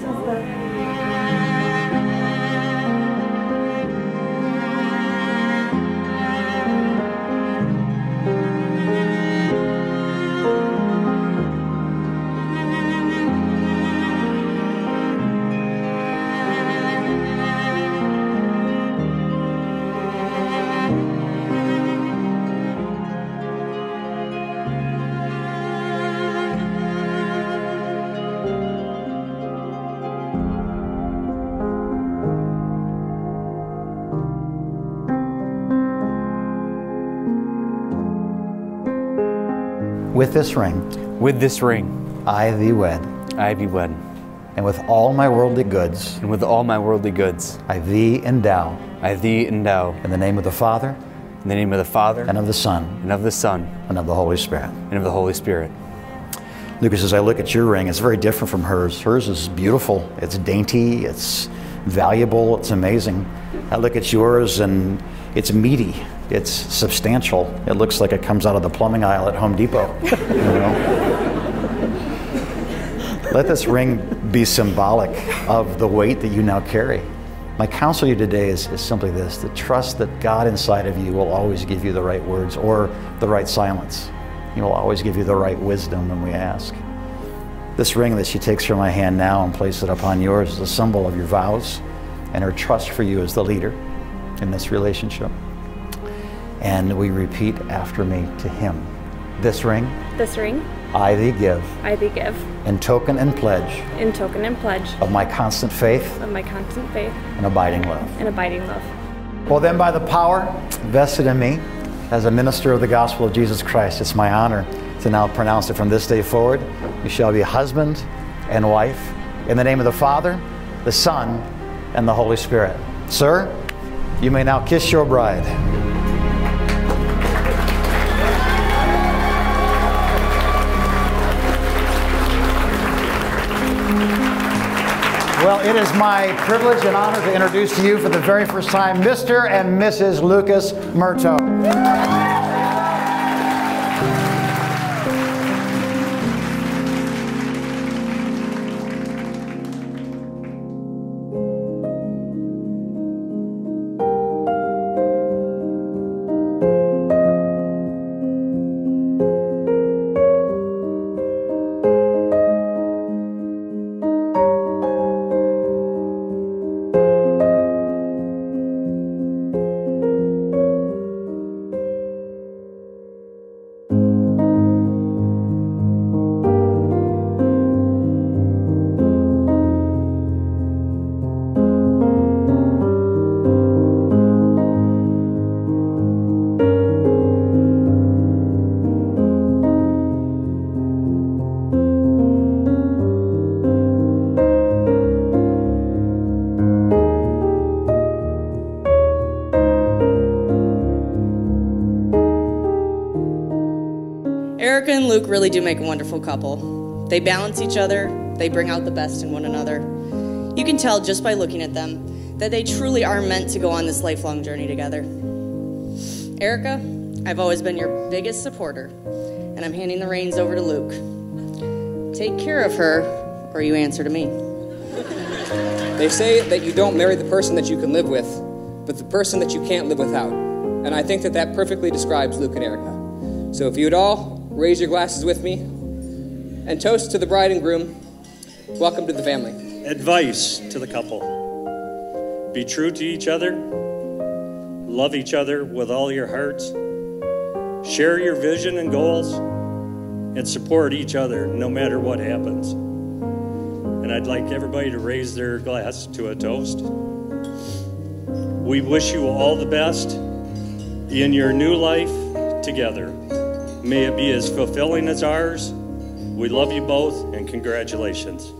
Jesus. With this ring, With this ring, I thee wed, I be wed, and with all my worldly goods, and with all my worldly goods, I thee endow. I thee endow. In the name of the Father, In the name of the Father, and of the Son, and of the Son, and of the Holy Spirit. and of the Holy Spirit. Lucas, as I look at your ring, it's very different from hers. Hers is beautiful, it's dainty, it's valuable, it's amazing. I look at yours and it's meaty, it's substantial. It looks like it comes out of the plumbing aisle at Home Depot. you know? Let this ring be symbolic of the weight that you now carry. My counsel to you today is, is simply this to trust that God inside of you will always give you the right words or the right silence. He will always give you the right wisdom when we ask. This ring that she takes from my hand now and places it upon yours is a symbol of your vows and her trust for you as the leader in this relationship. And we repeat after me to him. This ring This ring I thee give I thee give, in token and pledge in token and pledge of my constant faith of my constant faith and abiding love. and abiding love. Well, then, by the power vested in me as a minister of the gospel of Jesus Christ, it's my honor to now pronounce it from this day forward. You shall be husband and wife in the name of the Father, the Son, and the Holy Spirit. Sir, you may now kiss your bride. Well, it is my privilege and honor to introduce to you for the very first time Mr. and Mrs. Lucas Murto. Erica and Luke really do make a wonderful couple. They balance each other, they bring out the best in one another. You can tell just by looking at them that they truly are meant to go on this lifelong journey together. Erica, I've always been your biggest supporter, and I'm handing the reins over to Luke. Take care of her, or you answer to me. They say that you don't marry the person that you can live with, but the person that you can't live without. And I think that that perfectly describes Luke and Erica. So if you'd all raise your glasses with me and toast to the bride and groom, welcome to the family. Advice to the couple be true to each other, love each other with all your hearts, share your vision and goals, and support each other no matter what happens. And I'd like everybody to raise their glass to a toast. We wish you all the best in your new life together. May it be as fulfilling as ours. We love you both and congratulations.